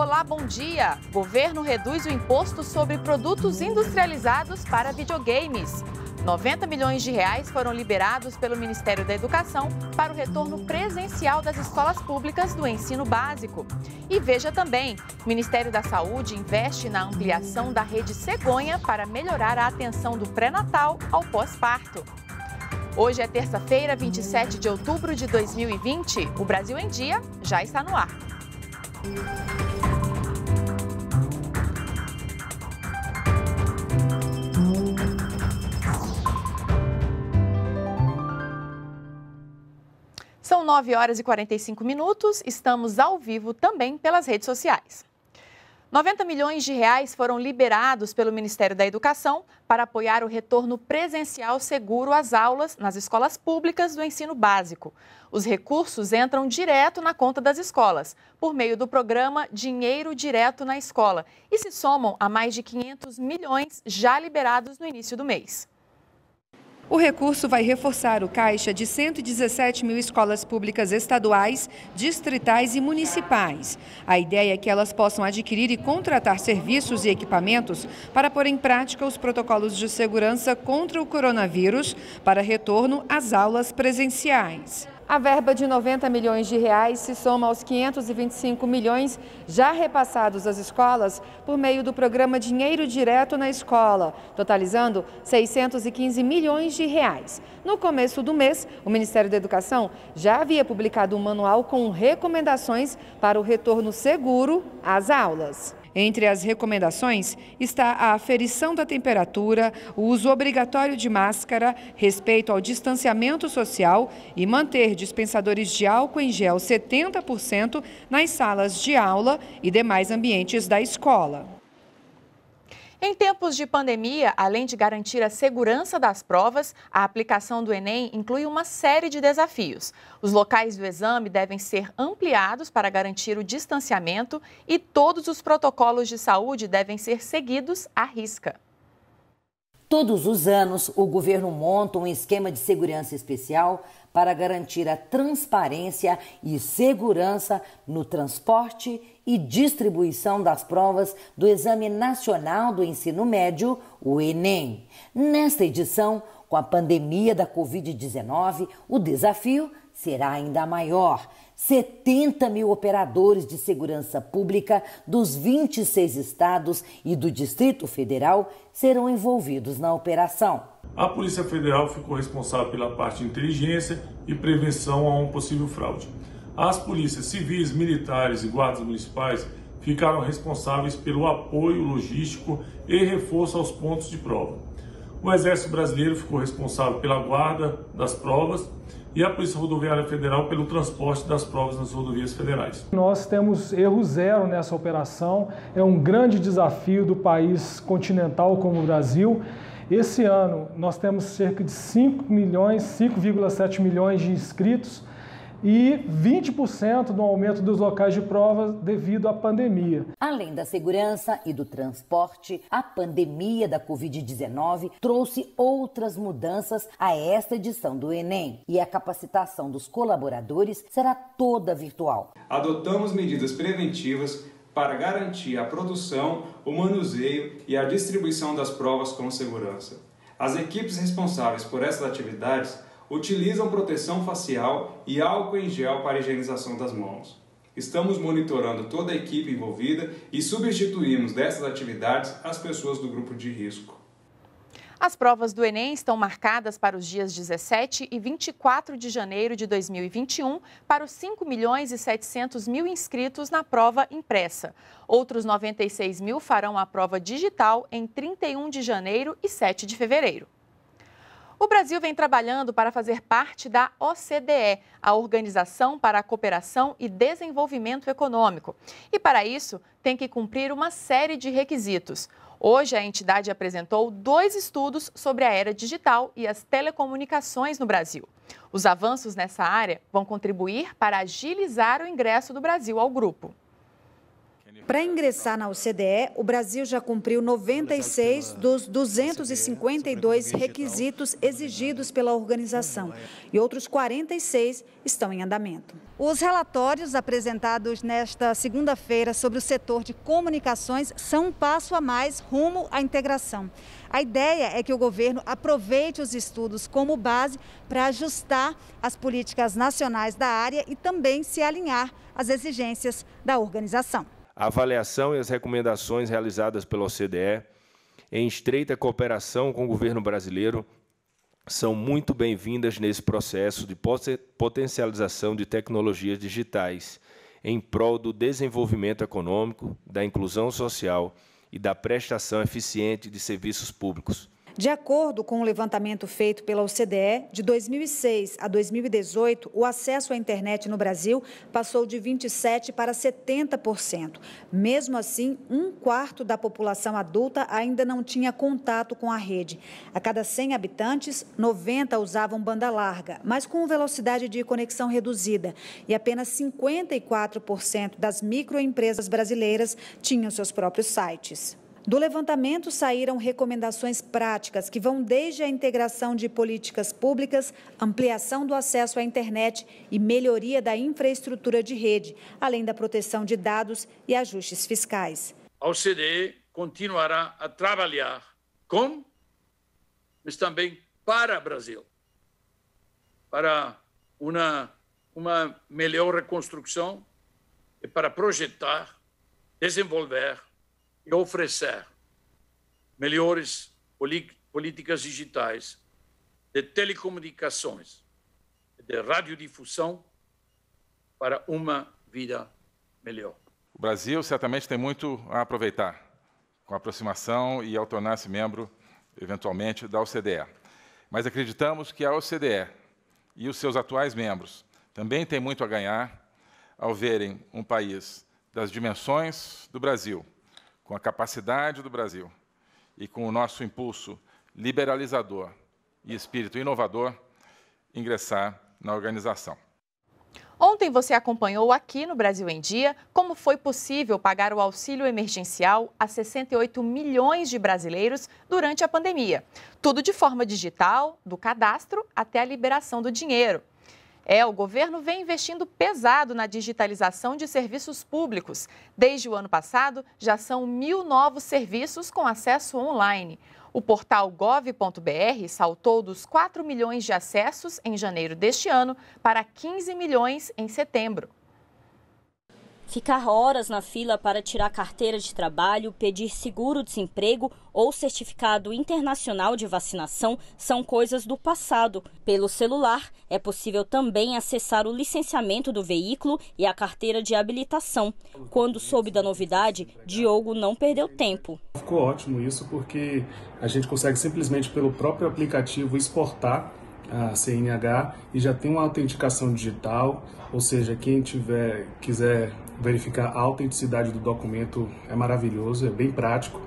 Olá, bom dia! Governo reduz o imposto sobre produtos industrializados para videogames. 90 milhões de reais foram liberados pelo Ministério da Educação para o retorno presencial das escolas públicas do ensino básico. E veja também, Ministério da Saúde investe na ampliação da rede cegonha para melhorar a atenção do pré-natal ao pós-parto. Hoje é terça-feira, 27 de outubro de 2020. O Brasil em Dia já está no ar. 9 horas e 45 minutos, estamos ao vivo também pelas redes sociais. 90 milhões de reais foram liberados pelo Ministério da Educação para apoiar o retorno presencial seguro às aulas nas escolas públicas do ensino básico. Os recursos entram direto na conta das escolas, por meio do programa Dinheiro Direto na Escola, e se somam a mais de 500 milhões já liberados no início do mês. O recurso vai reforçar o caixa de 117 mil escolas públicas estaduais, distritais e municipais. A ideia é que elas possam adquirir e contratar serviços e equipamentos para pôr em prática os protocolos de segurança contra o coronavírus para retorno às aulas presenciais. A verba de 90 milhões de reais se soma aos 525 milhões já repassados às escolas por meio do programa Dinheiro Direto na Escola, totalizando 615 milhões de reais. No começo do mês, o Ministério da Educação já havia publicado um manual com recomendações para o retorno seguro às aulas. Entre as recomendações está a aferição da temperatura, o uso obrigatório de máscara, respeito ao distanciamento social e manter dispensadores de álcool em gel 70% nas salas de aula e demais ambientes da escola. Em tempos de pandemia, além de garantir a segurança das provas, a aplicação do Enem inclui uma série de desafios. Os locais do exame devem ser ampliados para garantir o distanciamento e todos os protocolos de saúde devem ser seguidos à risca. Todos os anos, o governo monta um esquema de segurança especial para garantir a transparência e segurança no transporte e distribuição das provas do Exame Nacional do Ensino Médio, o Enem. Nesta edição, com a pandemia da Covid-19, o desafio será ainda maior 70 mil operadores de segurança pública dos 26 estados e do Distrito Federal serão envolvidos na operação. A Polícia Federal ficou responsável pela parte de inteligência e prevenção a um possível fraude. As polícias civis, militares e guardas municipais ficaram responsáveis pelo apoio logístico e reforço aos pontos de prova. O Exército Brasileiro ficou responsável pela guarda das provas e a Polícia Rodoviária Federal pelo transporte das provas nas rodovias federais. Nós temos erro zero nessa operação, é um grande desafio do país continental como o Brasil. Esse ano nós temos cerca de 5 milhões, 5,7 milhões de inscritos e 20% no aumento dos locais de prova devido à pandemia. Além da segurança e do transporte, a pandemia da Covid-19 trouxe outras mudanças a esta edição do Enem e a capacitação dos colaboradores será toda virtual. Adotamos medidas preventivas para garantir a produção, o manuseio e a distribuição das provas com segurança. As equipes responsáveis por essas atividades utilizam proteção facial e álcool em gel para higienização das mãos. Estamos monitorando toda a equipe envolvida e substituímos dessas atividades as pessoas do grupo de risco. As provas do Enem estão marcadas para os dias 17 e 24 de janeiro de 2021 para os 5 milhões e 700 mil inscritos na prova impressa. Outros 96 mil farão a prova digital em 31 de janeiro e 7 de fevereiro. O Brasil vem trabalhando para fazer parte da OCDE, a Organização para a Cooperação e Desenvolvimento Econômico. E para isso, tem que cumprir uma série de requisitos. Hoje, a entidade apresentou dois estudos sobre a era digital e as telecomunicações no Brasil. Os avanços nessa área vão contribuir para agilizar o ingresso do Brasil ao grupo. Para ingressar na OCDE, o Brasil já cumpriu 96 dos 252 requisitos exigidos pela organização e outros 46 estão em andamento. Os relatórios apresentados nesta segunda-feira sobre o setor de comunicações são um passo a mais rumo à integração. A ideia é que o governo aproveite os estudos como base para ajustar as políticas nacionais da área e também se alinhar às exigências da organização. A avaliação e as recomendações realizadas pela OCDE, em estreita cooperação com o governo brasileiro, são muito bem-vindas nesse processo de potencialização de tecnologias digitais em prol do desenvolvimento econômico, da inclusão social e da prestação eficiente de serviços públicos. De acordo com o um levantamento feito pela OCDE, de 2006 a 2018, o acesso à internet no Brasil passou de 27% para 70%. Mesmo assim, um quarto da população adulta ainda não tinha contato com a rede. A cada 100 habitantes, 90 usavam banda larga, mas com velocidade de conexão reduzida. E apenas 54% das microempresas brasileiras tinham seus próprios sites. Do levantamento saíram recomendações práticas que vão desde a integração de políticas públicas, ampliação do acesso à internet e melhoria da infraestrutura de rede, além da proteção de dados e ajustes fiscais. A OCDE continuará a trabalhar com, mas também para o Brasil, para uma, uma melhor reconstrução e para projetar, desenvolver e oferecer melhores políticas digitais de telecomunicações, de radiodifusão para uma vida melhor. O Brasil certamente tem muito a aproveitar com a aproximação e ao tornar-se membro, eventualmente, da OCDE. Mas acreditamos que a OCDE e os seus atuais membros também têm muito a ganhar ao verem um país das dimensões do Brasil, com a capacidade do Brasil e com o nosso impulso liberalizador e espírito inovador, ingressar na organização. Ontem você acompanhou aqui no Brasil em Dia como foi possível pagar o auxílio emergencial a 68 milhões de brasileiros durante a pandemia. Tudo de forma digital, do cadastro até a liberação do dinheiro. É, o governo vem investindo pesado na digitalização de serviços públicos. Desde o ano passado, já são mil novos serviços com acesso online. O portal gov.br saltou dos 4 milhões de acessos em janeiro deste ano para 15 milhões em setembro. Ficar horas na fila para tirar carteira de trabalho, pedir seguro-desemprego ou certificado internacional de vacinação são coisas do passado. Pelo celular, é possível também acessar o licenciamento do veículo e a carteira de habilitação. Quando soube da novidade, Diogo não perdeu tempo. Ficou ótimo isso porque a gente consegue simplesmente pelo próprio aplicativo exportar a CNH e já tem uma autenticação digital, ou seja, quem tiver quiser verificar a autenticidade do documento é maravilhoso, é bem prático.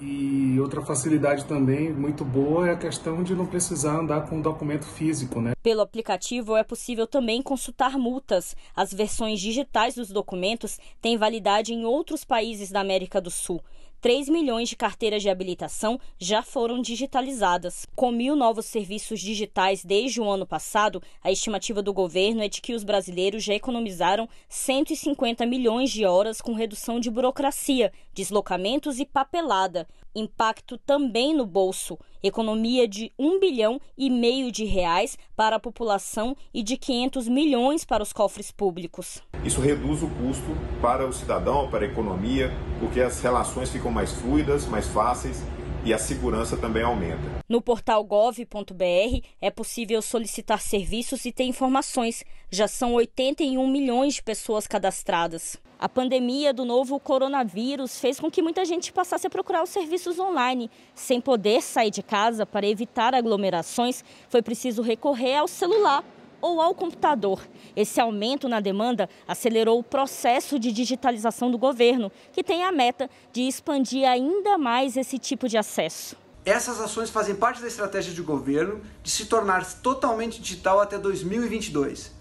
E outra facilidade também muito boa é a questão de não precisar andar com um documento físico, né? Pelo aplicativo é possível também consultar multas. As versões digitais dos documentos têm validade em outros países da América do Sul. 3 milhões de carteiras de habilitação já foram digitalizadas. Com mil novos serviços digitais desde o ano passado, a estimativa do governo é de que os brasileiros já economizaram 150 milhões de horas com redução de burocracia, deslocamentos e papelada. Impacto também no bolso, economia de 1 bilhão e meio de reais para a população e de 500 milhões para os cofres públicos. Isso reduz o custo para o cidadão, para a economia, porque as relações ficam mais fluidas, mais fáceis e a segurança também aumenta. No portal gov.br é possível solicitar serviços e ter informações. Já são 81 milhões de pessoas cadastradas. A pandemia do novo coronavírus fez com que muita gente passasse a procurar os serviços online. Sem poder sair de casa para evitar aglomerações, foi preciso recorrer ao celular ou ao computador. Esse aumento na demanda acelerou o processo de digitalização do governo, que tem a meta de expandir ainda mais esse tipo de acesso. Essas ações fazem parte da estratégia de governo de se tornar totalmente digital até 2022.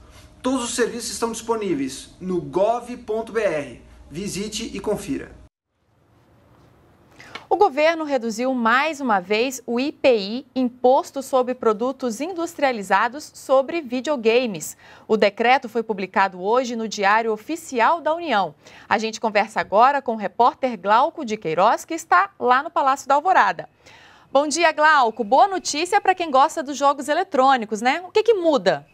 Todos os serviços estão disponíveis no gov.br. Visite e confira. O governo reduziu mais uma vez o IPI, Imposto sobre Produtos Industrializados sobre Videogames. O decreto foi publicado hoje no Diário Oficial da União. A gente conversa agora com o repórter Glauco de Queiroz, que está lá no Palácio da Alvorada. Bom dia, Glauco. Boa notícia para quem gosta dos jogos eletrônicos, né? O que, que muda?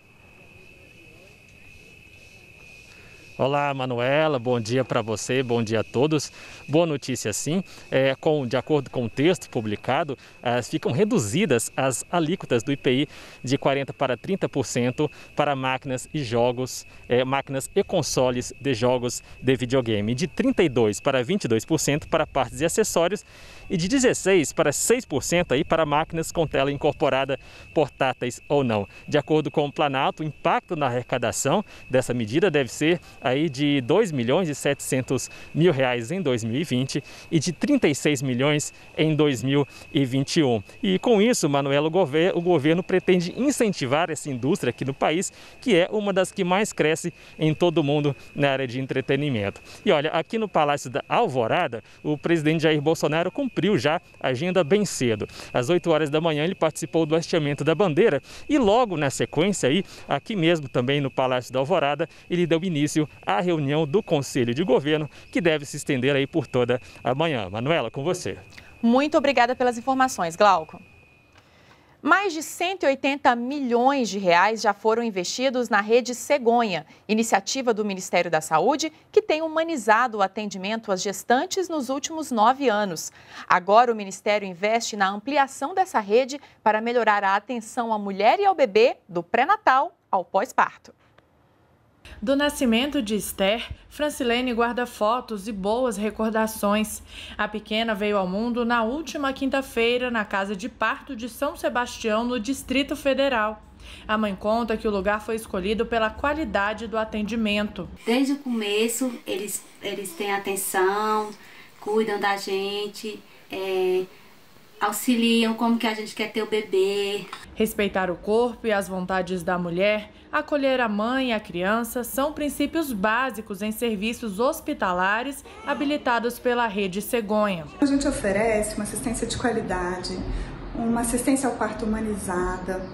Olá, Manuela, bom dia para você, bom dia a todos. Boa notícia, sim. É, com, de acordo com o texto publicado, as, ficam reduzidas as alíquotas do IPI de 40% para 30% para máquinas e jogos, é, máquinas e consoles de jogos de videogame, de 32% para 22% para partes e acessórios e de 16% para 6% aí para máquinas com tela incorporada, portáteis ou não. De acordo com o Planalto, o impacto na arrecadação dessa medida deve ser aí de 2 milhões e 700 mil reais em 2020 e de 36 milhões em 2021. E com isso, Manuela, o governo, pretende incentivar essa indústria aqui no país, que é uma das que mais cresce em todo o mundo na área de entretenimento. E olha, aqui no Palácio da Alvorada, o presidente Jair Bolsonaro cumpriu já a agenda bem cedo. Às 8 horas da manhã ele participou do hasteamento da bandeira e logo na sequência aí, aqui mesmo também no Palácio da Alvorada, ele deu início à reunião do Conselho de Governo, que deve se estender aí por toda a manhã. Manuela, com você. Muito obrigada pelas informações, Glauco. Mais de 180 milhões de reais já foram investidos na rede Cegonha, iniciativa do Ministério da Saúde, que tem humanizado o atendimento às gestantes nos últimos nove anos. Agora, o Ministério investe na ampliação dessa rede para melhorar a atenção à mulher e ao bebê, do pré-natal ao pós-parto. Do nascimento de Esther, Francilene guarda fotos e boas recordações. A pequena veio ao mundo na última quinta-feira na casa de parto de São Sebastião, no Distrito Federal. A mãe conta que o lugar foi escolhido pela qualidade do atendimento. Desde o começo, eles, eles têm atenção, cuidam da gente, é, auxiliam como que a gente quer ter o bebê. Respeitar o corpo e as vontades da mulher Acolher a mãe e a criança são princípios básicos em serviços hospitalares habilitados pela Rede Cegonha. A gente oferece uma assistência de qualidade, uma assistência ao parto humanizada,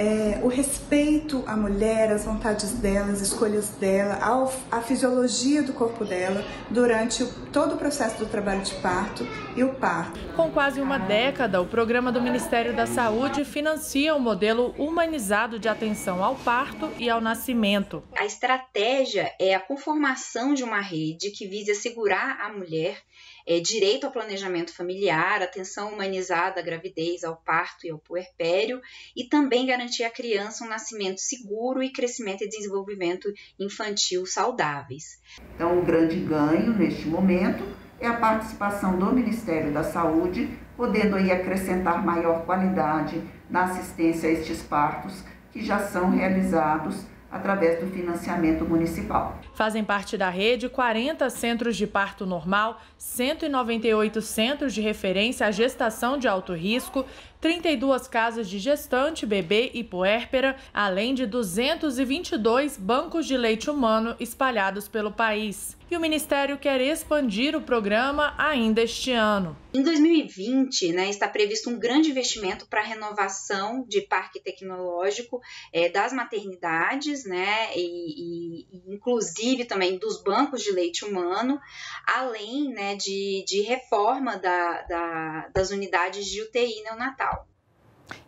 é, o respeito à mulher, às vontades dela, às escolhas dela, ao, à fisiologia do corpo dela durante o, todo o processo do trabalho de parto e o parto. Com quase uma década, o programa do Ministério da Saúde financia um modelo humanizado de atenção ao parto e ao nascimento. A estratégia é a conformação de uma rede que vise assegurar à mulher é, direito ao planejamento familiar, atenção humanizada à gravidez, ao parto e ao puerpério, e também garantir à criança um nascimento seguro e crescimento e desenvolvimento infantil saudáveis. Então, o grande ganho neste momento é a participação do Ministério da Saúde, podendo aí acrescentar maior qualidade na assistência a estes partos que já são realizados através do financiamento municipal. Fazem parte da rede 40 centros de parto normal, 198 centros de referência à gestação de alto risco, 32 casas de gestante, bebê e puérpera, além de 222 bancos de leite humano espalhados pelo país. E o Ministério quer expandir o programa ainda este ano. Em 2020, né, está previsto um grande investimento para a renovação de parque tecnológico é, das maternidades, né, e, e, inclusive também dos bancos de leite humano, além né, de, de reforma da, da, das unidades de UTI neonatal.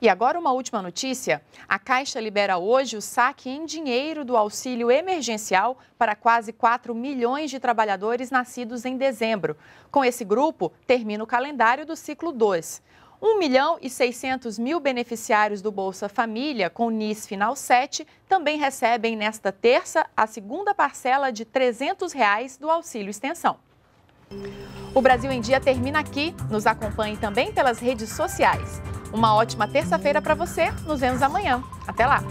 E agora uma última notícia. A Caixa libera hoje o saque em dinheiro do auxílio emergencial para quase 4 milhões de trabalhadores nascidos em dezembro. Com esse grupo, termina o calendário do ciclo 2. 1 milhão e 600 mil beneficiários do Bolsa Família com NIS Final 7 também recebem nesta terça a segunda parcela de 300 reais do auxílio extensão. O Brasil em Dia termina aqui. Nos acompanhe também pelas redes sociais. Uma ótima terça-feira para você. Nos vemos amanhã. Até lá!